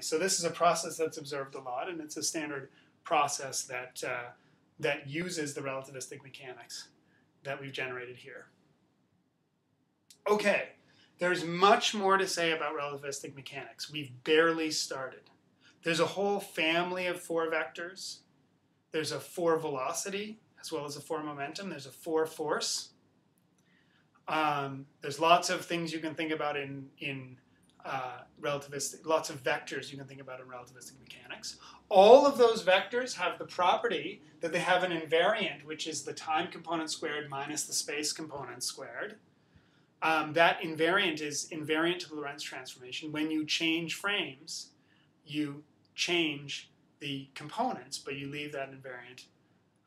So this is a process that's observed a lot, and it's a standard process that, uh, that uses the relativistic mechanics that we've generated here. Okay, there's much more to say about relativistic mechanics. We've barely started. There's a whole family of four vectors. There's a four velocity, as well as a four momentum. There's a four force. Um, there's lots of things you can think about in, in uh, relativistic, lots of vectors you can think about in relativistic mechanics. All of those vectors have the property that they have an invariant, which is the time component squared minus the space component squared. Um, that invariant is invariant to the Lorentz transformation. When you change frames, you change the components, but you leave that invariant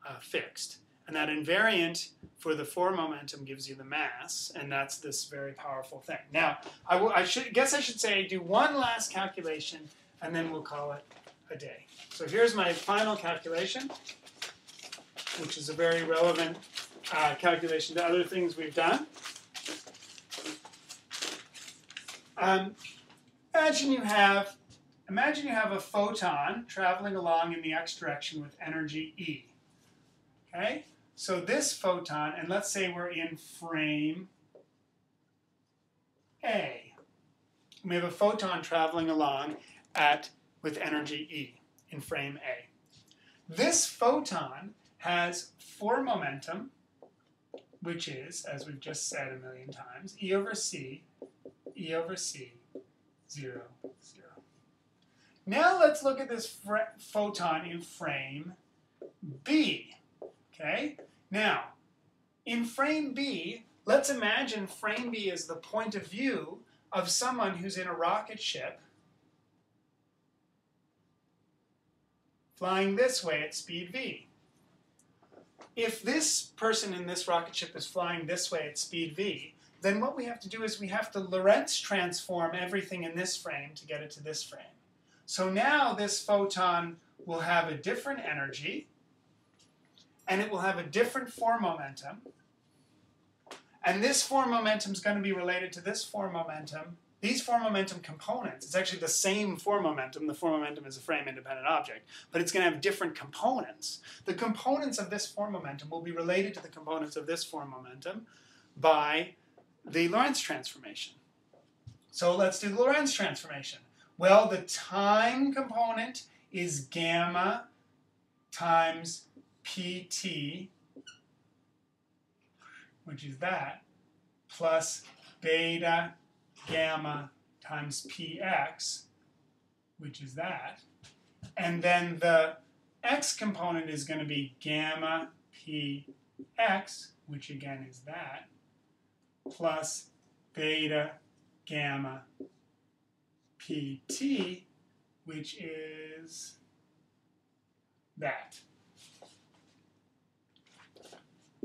uh, fixed. And that invariant for the four momentum gives you the mass, and that's this very powerful thing. Now, I, I should, guess I should say do one last calculation, and then we'll call it a day. So here's my final calculation, which is a very relevant uh, calculation to other things we've done. Um, imagine you have imagine you have a photon traveling along in the x direction with energy E. Okay? So this photon, and let's say we're in frame A. We have a photon traveling along at with energy E in frame A. This photon has four momentum, which is, as we've just said a million times, E over C, E over C, 0, 0. Now let's look at this photon in frame B. Okay? Now, in frame B, let's imagine frame B is the point of view of someone who's in a rocket ship flying this way at speed v. If this person in this rocket ship is flying this way at speed v, then what we have to do is we have to Lorentz transform everything in this frame to get it to this frame. So now this photon will have a different energy, and it will have a different four momentum. And this four momentum is going to be related to this four momentum. These four momentum components, it's actually the same four momentum. The four momentum is a frame independent object, but it's going to have different components. The components of this four momentum will be related to the components of this four momentum by the Lorentz transformation. So let's do the Lorentz transformation. Well, the time component is gamma times pt, which is that, plus beta gamma times px, which is that. And then the x component is going to be gamma px, which again is that, plus beta gamma pt, which is that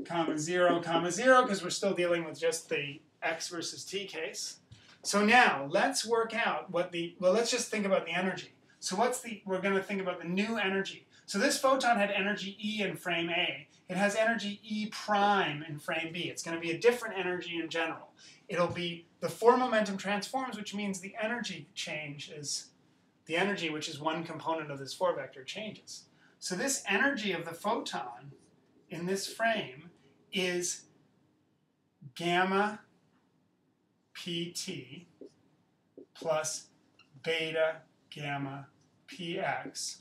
comma 0, comma 0, because we're still dealing with just the x versus t case. So now, let's work out what the, well, let's just think about the energy. So what's the, we're going to think about the new energy. So this photon had energy E in frame A. It has energy E prime in frame B. It's going to be a different energy in general. It'll be, the four momentum transforms, which means the energy change is, the energy, which is one component of this four vector, changes. So this energy of the photon in this frame is gamma pt plus beta gamma px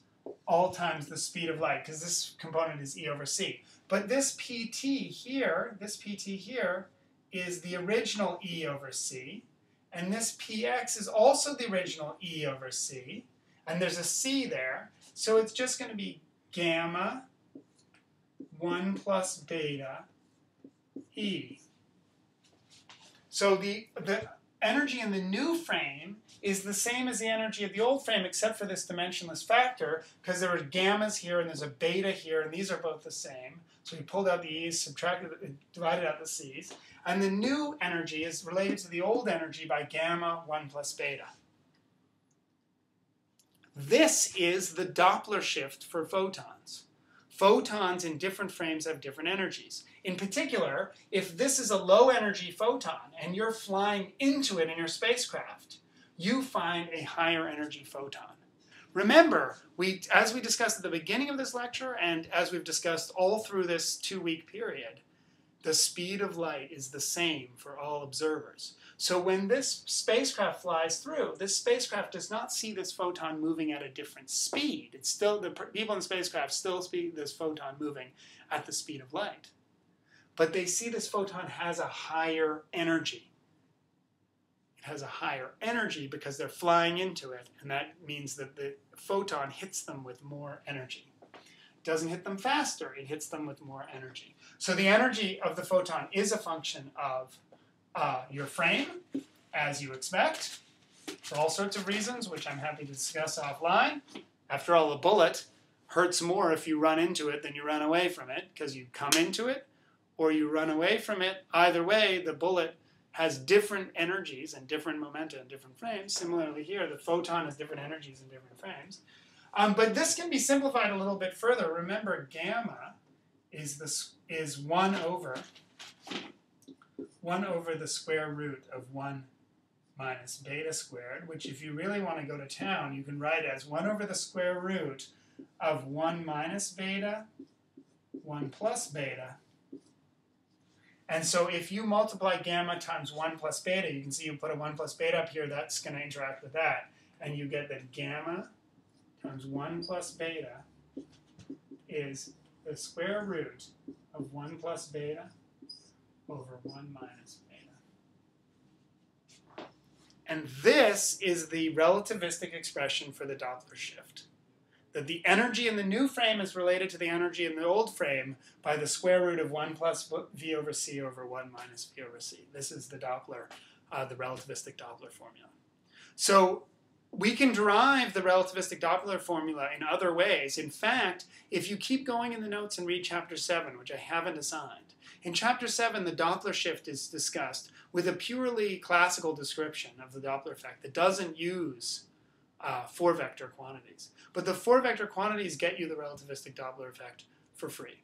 all times the speed of light, because this component is e over c. But this pt here, this pt here, is the original e over c, and this px is also the original e over c, and there's a c there, so it's just going to be gamma 1 plus beta E. So the, the energy in the new frame is the same as the energy of the old frame except for this dimensionless factor because there are gammas here and there's a beta here and these are both the same. So we pulled out the e's, subtracted, uh, divided out the c's. And the new energy is related to the old energy by gamma 1 plus beta. This is the Doppler shift for photons. Photons in different frames have different energies. In particular, if this is a low energy photon and you're flying into it in your spacecraft, you find a higher energy photon. Remember, we, as we discussed at the beginning of this lecture and as we've discussed all through this two-week period, the speed of light is the same for all observers. So when this spacecraft flies through, this spacecraft does not see this photon moving at a different speed. It's still, the people in the spacecraft still see this photon moving at the speed of light. But they see this photon has a higher energy. It has a higher energy because they're flying into it, and that means that the photon hits them with more energy. Doesn't hit them faster, it hits them with more energy. So the energy of the photon is a function of uh, your frame, as you expect, for all sorts of reasons, which I'm happy to discuss offline. After all, a bullet hurts more if you run into it than you run away from it, because you come into it or you run away from it. Either way, the bullet has different energies and different momenta and different frames. Similarly here, the photon has different energies and different frames. Um, but this can be simplified a little bit further. Remember, gamma is, the, is 1 over 1 over the square root of 1 minus beta squared, which if you really want to go to town, you can write as 1 over the square root of 1 minus beta, 1 plus beta, and so if you multiply gamma times 1 plus beta, you can see you put a 1 plus beta up here, that's going to interact with that. And you get that gamma times 1 plus beta is the square root of 1 plus beta over 1 minus beta. And this is the relativistic expression for the Doppler shift that the energy in the new frame is related to the energy in the old frame by the square root of 1 plus v over c over 1 minus v over c. This is the Doppler, uh, the relativistic Doppler formula. So we can derive the relativistic Doppler formula in other ways. In fact, if you keep going in the notes and read chapter 7, which I haven't assigned, in chapter 7 the Doppler shift is discussed with a purely classical description of the Doppler effect that doesn't use uh, four vector quantities. But the four vector quantities get you the relativistic Doppler effect for free.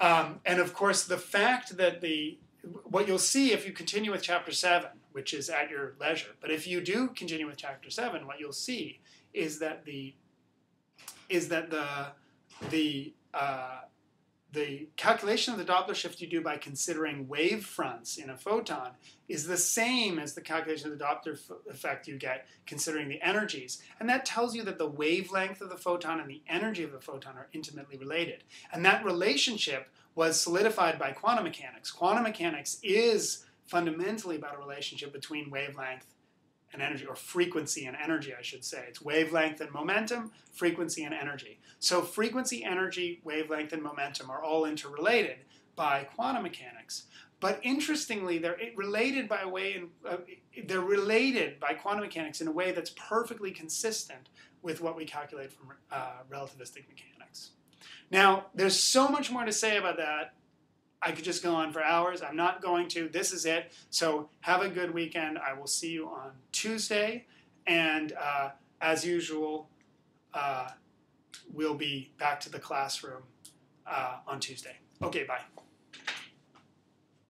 Um, and of course, the fact that the what you'll see if you continue with chapter 7, which is at your leisure, but if you do continue with chapter 7, what you'll see is that the is that the the uh, the calculation of the Doppler shift you do by considering wave fronts in a photon is the same as the calculation of the Doppler effect you get considering the energies. And that tells you that the wavelength of the photon and the energy of the photon are intimately related. And that relationship was solidified by quantum mechanics. Quantum mechanics is fundamentally about a relationship between wavelength and energy, or frequency and energy, I should say. It's wavelength and momentum, frequency and energy. So frequency, energy, wavelength, and momentum are all interrelated by quantum mechanics. But interestingly, they're related by a way in, uh, they're related by quantum mechanics in a way that's perfectly consistent with what we calculate from uh, relativistic mechanics. Now, there's so much more to say about that I could just go on for hours. I'm not going to. This is it. So have a good weekend. I will see you on Tuesday. And uh, as usual, uh, we'll be back to the classroom uh, on Tuesday. Okay, bye.